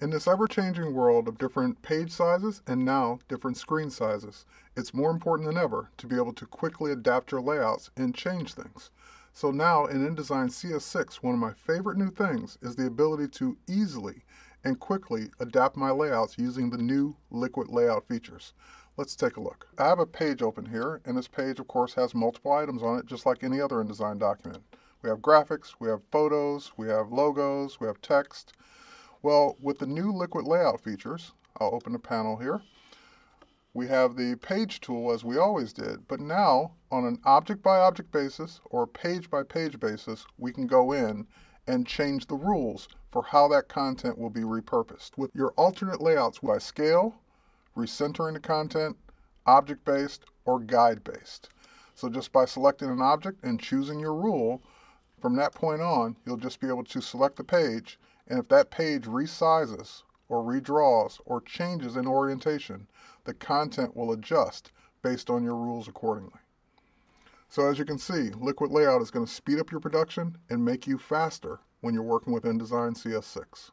In this ever-changing world of different page sizes and now different screen sizes, it's more important than ever to be able to quickly adapt your layouts and change things. So now in InDesign CS6, one of my favorite new things is the ability to easily and quickly adapt my layouts using the new Liquid Layout features. Let's take a look. I have a page open here, and this page, of course, has multiple items on it, just like any other InDesign document. We have graphics, we have photos, we have logos, we have text, well, with the new Liquid Layout features, I'll open the panel here. We have the page tool as we always did, but now on an object by object basis or page by page basis, we can go in and change the rules for how that content will be repurposed. With your alternate layouts by scale, recentering the content, object-based, or guide-based. So just by selecting an object and choosing your rule, from that point on, you'll just be able to select the page and if that page resizes or redraws or changes in orientation, the content will adjust based on your rules accordingly. So as you can see, Liquid Layout is going to speed up your production and make you faster when you're working with InDesign CS6.